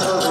So